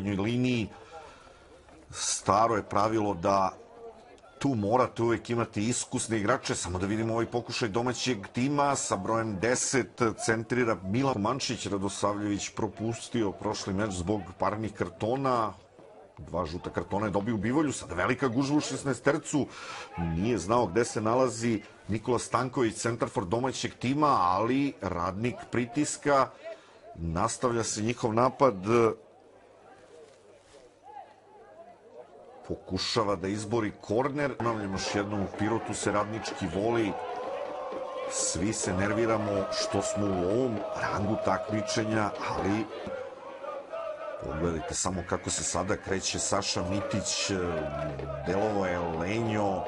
liniji. Staro je pravilo da tu morate uvek imati iskusne igrače, samo da vidimo ovaj pokušaj domaćeg tima. Sa brojem 10 centrira Milan Mančić, Radosavljević propustio prošli meč zbog parnih kartona, dva žuta kartona je dobio u Bivolju, sada velika gužva u 16 tercu, nije znao gde se nalazi Nikola Stanković, centarfor domaćeg tima, ali radnik pritiska, nastavlja se njihov napad, pokušava da izbori korner. Ponavljam još jednom, u Pirotu se radnički voli, svi se nerviramo što smo u ovom rangu takmičenja, ali pogledajte samo kako se sada kreće Saša Mitić, delovo je Lenjo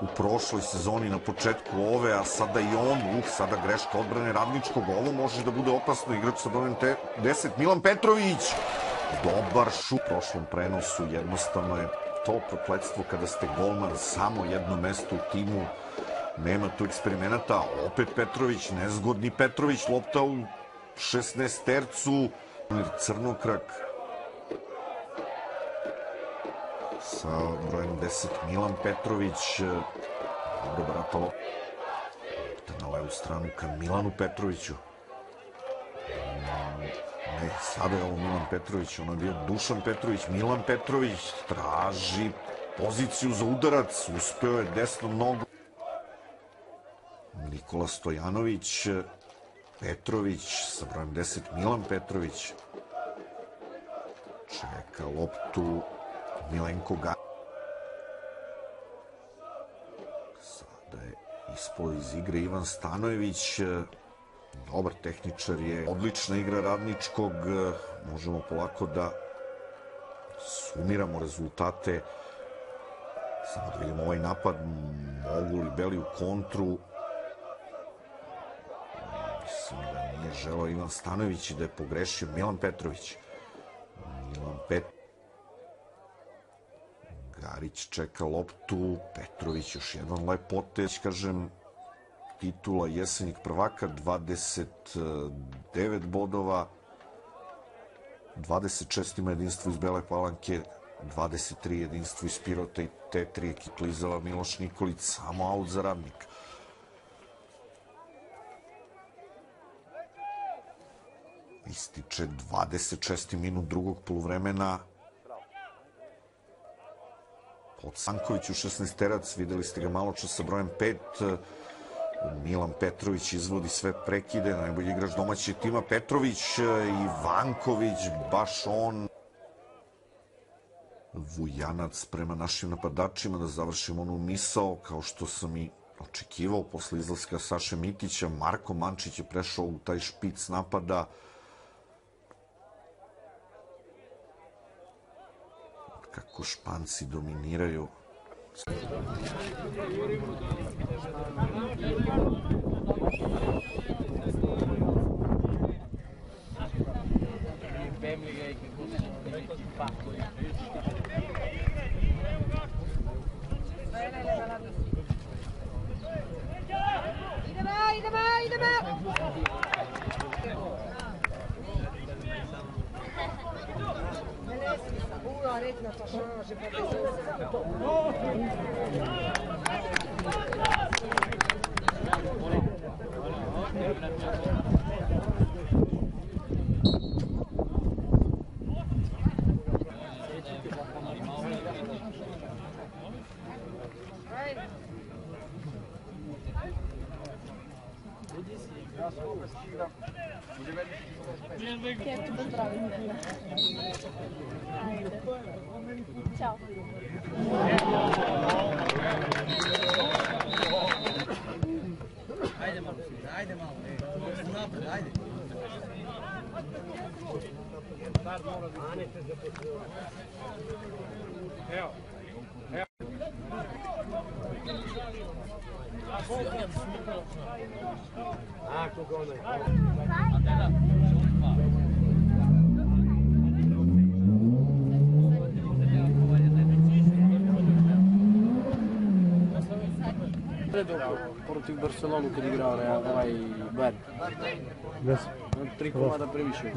u prošloj sezoni na početku ove, a sada i on, uh, sada greška odbrane radničkog, ovo može da bude opasno igrač sa brojem 10, Milan Petrović, dobar šu u prošlom prenosu, jednostavno je to prokledstvo kada ste golman samo jedno mesto u timu, nema tu eksperimenata, opet Petrović, nezgodni Petrović, lopta u 16 tercu, Crnokrak sa brojem 10 Milan Petrović, dobro brata lopta na levu stranu ka Milanu Petroviću. Ne, sada je ovo Milan Petrović, ono je bio Dušan Petrović, Milan Petrović traži poziciju za udarac, uspeo je desnom nogu. Nikola Stojanović, Petrović sa brojem 10, Milan Petrović. Čeka loptu Milenko Ga. Sada je ispao iz igre Ivan Stanojević, dobar tehničar je, odlična igra radničkog, možemo polako da sumiramo rezultate. Samo da vidimo ovaj napad, mogu li Beli u kontru. Mislim da nije želao Ivan Stanović i da je pogrešio Milan Petrović. Milan Pet... Garić čeka loptu, Petrović još jedan lep poteć, kažem, titula jesenjeg prvaka, 29 bodova, 26 ima jedinstvo iz Bele Palanke, 23 jedinstvo iz Pirota i te tri ekipe Lizava Miloš Nikolić, samo aut za radnika. Ističe 26. minut drugog poluvremena. Pod u 16 terac, videli ste ga malo čas sa brojem 5. Milan Petrović izvodi sve prekide, najbolji igrač domaćeg tima Petrović i Vanković, baš on. Vujanac prema našim napadačima da završimo onu misao, kao što sam i očekivao posle izlaska Saše Mitića. Marko Mančić je prešao u taj špic napada. Kako Španci dominiraju Thank you. Che è tutto bravo. Tchau. demais ai demais mal. Ne yapın, haydi. Evo. Evo. Ah, koga onaj. Gledao protiv Barcelonu kad igrao ovaj Bayern. Si? Tri komada previše.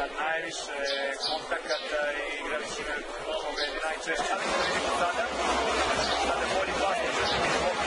sa najviše kontakata i igrali su me povede najčešće, ali vidimo sada, sada bolji plasnik, češće mi je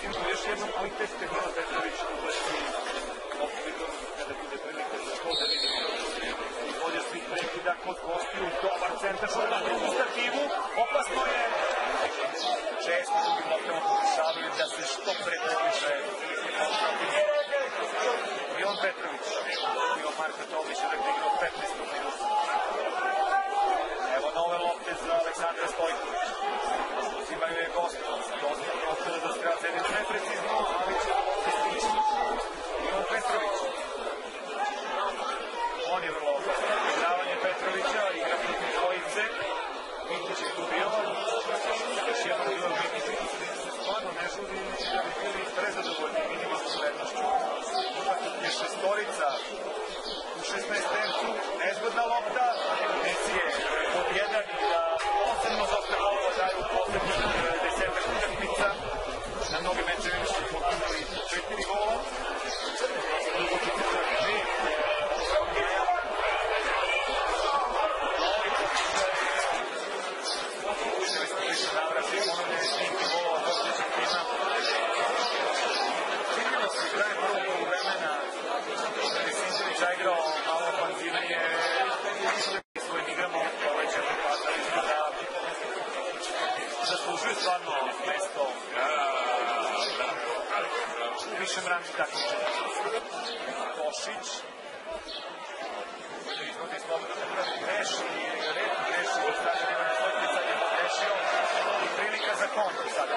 Reći ćemo još jednom, ali te ste gleda Petrović ulazi okvirno kada bude prilike za to da vidimo. Ovdje svih prekida kod gostiju, dobar centar, što na drugu stativu, opasno je. Često drugim loptama pokušavaju da se što pre i on Petrović, Marko Tomić, Rekli pišem rani tako. Košić. Izvodi slobodno da pravi greš i red greši. Nema na svoj pitanje. I prilika za kontru sada.